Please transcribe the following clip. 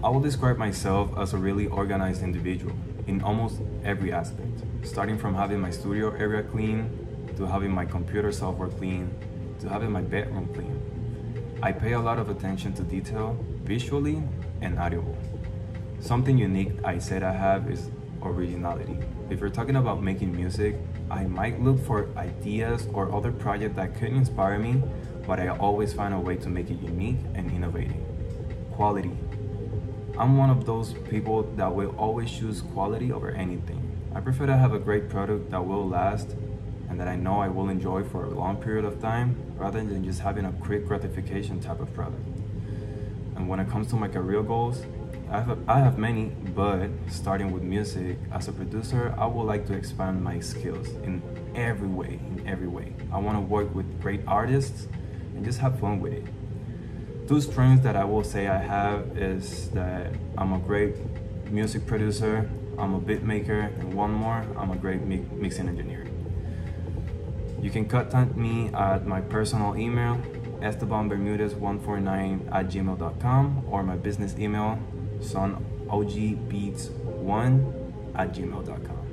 I will describe myself as a really organized individual in almost every aspect, starting from having my studio area clean, to having my computer software clean, to having my bedroom clean. I pay a lot of attention to detail, visually and audible. Something unique I said I have is originality. If you're talking about making music, I might look for ideas or other projects that could inspire me, but I always find a way to make it unique and innovative. Quality. I'm one of those people that will always choose quality over anything. I prefer to have a great product that will last and that I know I will enjoy for a long period of time rather than just having a quick gratification type of product. And when it comes to my career goals, I have, I have many, but starting with music, as a producer, I would like to expand my skills in every way, in every way. I want to work with great artists and just have fun with it. Two strengths that I will say I have is that I'm a great music producer, I'm a beat maker, and one more, I'm a great mi mixing engineer. You can contact me at my personal email, estebanbermudez149 at gmail.com or my business email, sonogbeats1 at gmail.com.